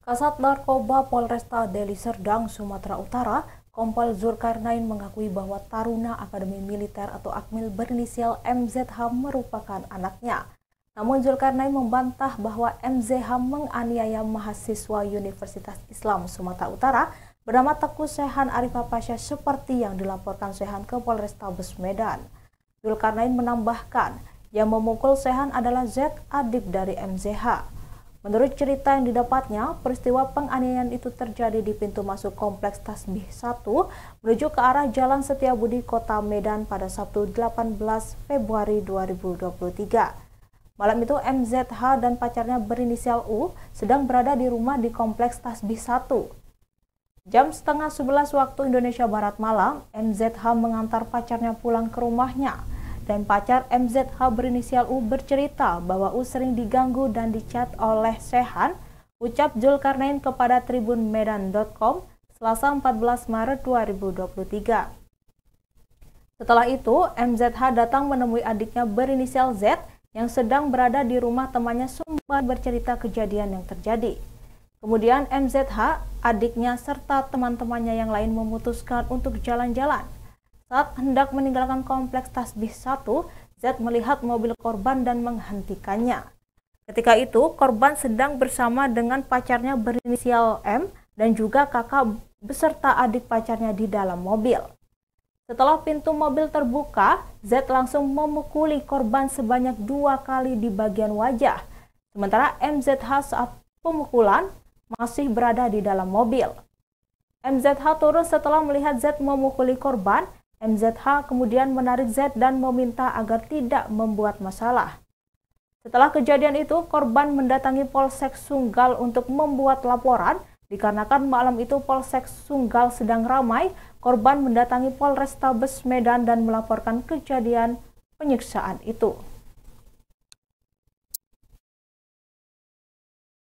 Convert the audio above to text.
Kasat Narkoba Polresta Deli Serdang, Sumatera Utara, Kompol Zulkarnain mengakui bahwa Taruna Akademi Militer atau Akmil berinisial MZH merupakan anaknya. Namun Zulkarnain membantah bahwa MZH menganiaya mahasiswa Universitas Islam Sumatera Utara bernama Teguh Sehan Arifah Pasha seperti yang dilaporkan Sehan ke Polrestabes Medan. Zulkarnain menambahkan, yang memukul Sehan adalah Z, adik dari MZH. Menurut cerita yang didapatnya, peristiwa penganiayaan itu terjadi di pintu masuk Kompleks Tasbih 1 menuju ke arah Jalan Setiabudi Kota Medan pada Sabtu 18 Februari 2023. Malam itu MZH dan pacarnya berinisial U sedang berada di rumah di Kompleks Tasbih 1. Jam setengah 11 waktu Indonesia Barat malam, MZH mengantar pacarnya pulang ke rumahnya dan pacar MZH berinisial U bercerita bahwa U sering diganggu dan dicat oleh Sehan, ucap Zulkarnain kepada tribunmedan.com Selasa 14 Maret 2023. Setelah itu, MZH datang menemui adiknya berinisial Z yang sedang berada di rumah temannya Sumbar bercerita kejadian yang terjadi. Kemudian MZH, adiknya serta teman-temannya yang lain memutuskan untuk jalan-jalan. Saat hendak meninggalkan kompleks Tasbih 1, Z melihat mobil korban dan menghentikannya. Ketika itu, korban sedang bersama dengan pacarnya berinisial M dan juga kakak beserta adik pacarnya di dalam mobil. Setelah pintu mobil terbuka, Z langsung memukuli korban sebanyak dua kali di bagian wajah. Sementara MZH saat pemukulan masih berada di dalam mobil. MZH turun setelah melihat Z memukuli korban MZH kemudian menarik Z dan meminta agar tidak membuat masalah. Setelah kejadian itu, korban mendatangi Polsek Sunggal untuk membuat laporan dikarenakan malam itu Polsek Sunggal sedang ramai, korban mendatangi Polrestabes Medan dan melaporkan kejadian penyiksaan itu.